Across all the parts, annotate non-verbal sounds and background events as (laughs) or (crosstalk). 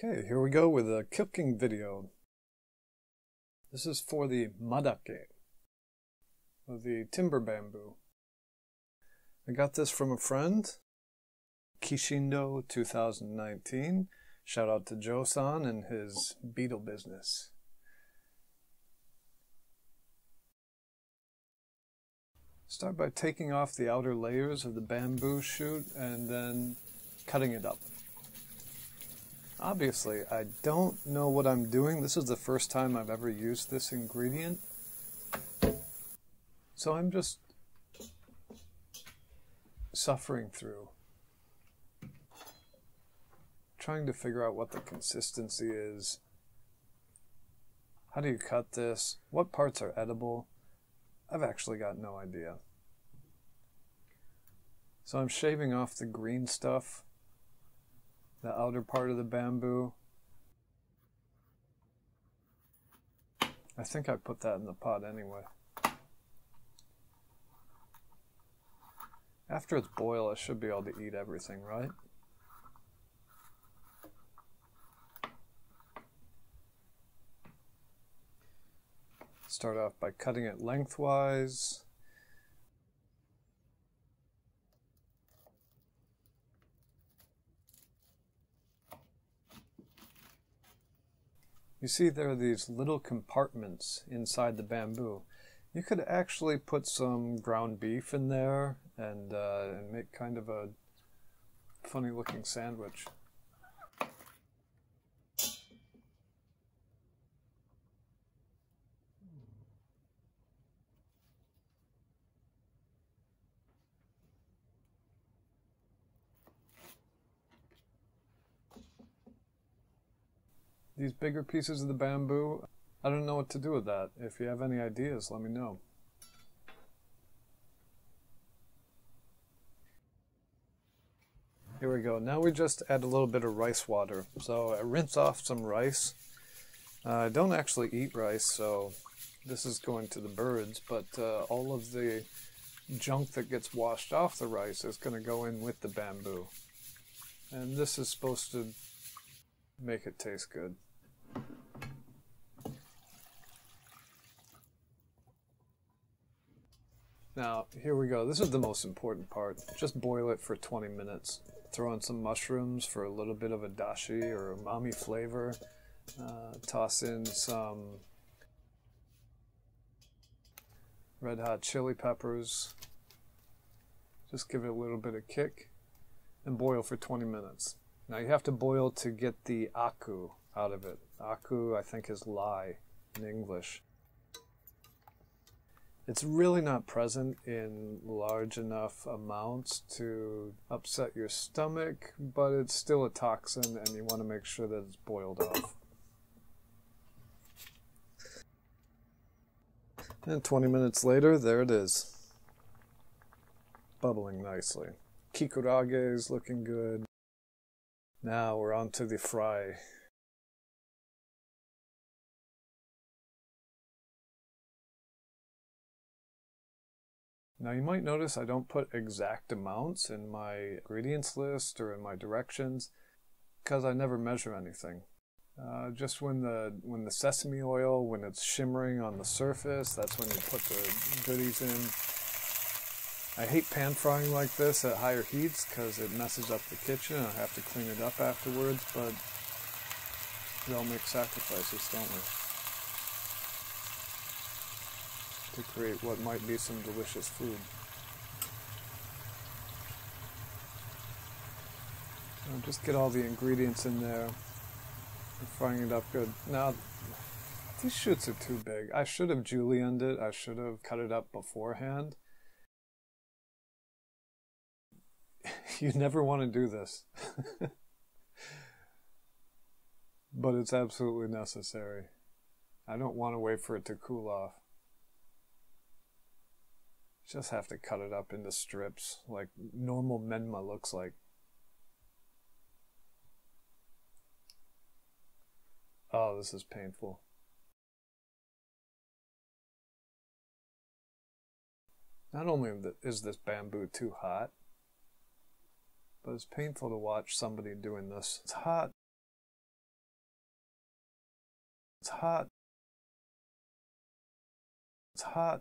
Okay, here we go with a cooking video. This is for the madake, or the timber bamboo. I got this from a friend, Kishindo 2019. Shout out to Joe-san and his beetle business. Start by taking off the outer layers of the bamboo shoot and then cutting it up. Obviously, I don't know what I'm doing. This is the first time I've ever used this ingredient. So I'm just suffering through. Trying to figure out what the consistency is. How do you cut this? What parts are edible? I've actually got no idea. So I'm shaving off the green stuff the outer part of the bamboo. I think I put that in the pot anyway. After it's boiled, I should be able to eat everything, right? Start off by cutting it lengthwise. You see there are these little compartments inside the bamboo. You could actually put some ground beef in there and, uh, and make kind of a funny looking sandwich. These bigger pieces of the bamboo, I don't know what to do with that. If you have any ideas, let me know. Here we go. Now we just add a little bit of rice water. So I rinse off some rice. Uh, I don't actually eat rice, so this is going to the birds, but uh, all of the junk that gets washed off the rice is going to go in with the bamboo. And this is supposed to make it taste good. Now, here we go. This is the most important part. Just boil it for 20 minutes. Throw in some mushrooms for a little bit of a dashi or umami flavor. Uh, toss in some red hot chili peppers. Just give it a little bit of kick and boil for 20 minutes. Now you have to boil to get the aku out of it. Aku, I think, is lye in English. It's really not present in large enough amounts to upset your stomach, but it's still a toxin and you want to make sure that it's boiled off. And 20 minutes later, there it is. Bubbling nicely. Kikurage is looking good. Now we're on to the fry. Now you might notice I don't put exact amounts in my ingredients list or in my directions because I never measure anything. Uh, just when the when the sesame oil, when it's shimmering on the surface, that's when you put the goodies in. I hate pan frying like this at higher heats because it messes up the kitchen. And I have to clean it up afterwards, but we all make sacrifices, don't we? To create what might be some delicious food. Just get all the ingredients in there. And frying it up good. Now, these shoots are too big. I should have julienned it. I should have cut it up beforehand. (laughs) you never want to do this. (laughs) but it's absolutely necessary. I don't want to wait for it to cool off. Just have to cut it up into strips like normal menma looks like. Oh, this is painful. Not only is this bamboo too hot, but it's painful to watch somebody doing this. It's hot. It's hot. It's hot.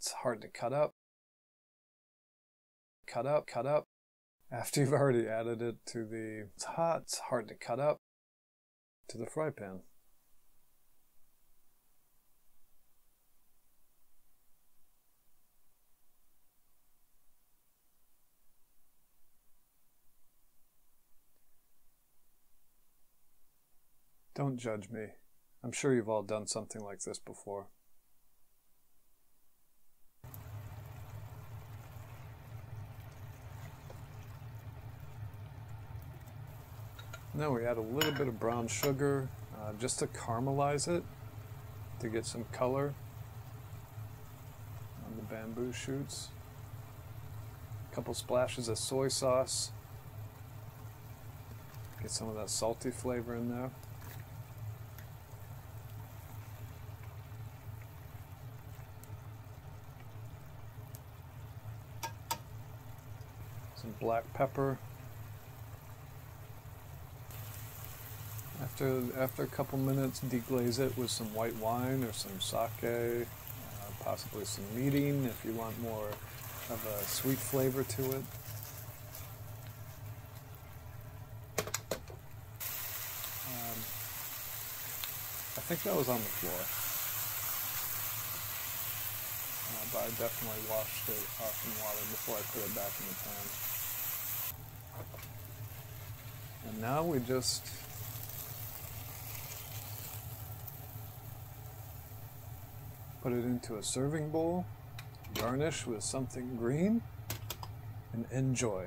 It's hard to cut up. Cut up, cut up. After you've already added it to the it's hot, it's hard to cut up to the fry pan. Don't judge me. I'm sure you've all done something like this before. Now we add a little bit of brown sugar uh, just to caramelize it, to get some color on the bamboo shoots. A couple splashes of soy sauce. Get some of that salty flavor in there. Some black pepper. After, after a couple minutes, deglaze it with some white wine or some sake, uh, possibly some mirin if you want more of a sweet flavor to it. Um, I think that was on the floor. Uh, but I definitely washed it off in water before I put it back in the pan. And now we just Put it into a serving bowl, garnish with something green, and enjoy.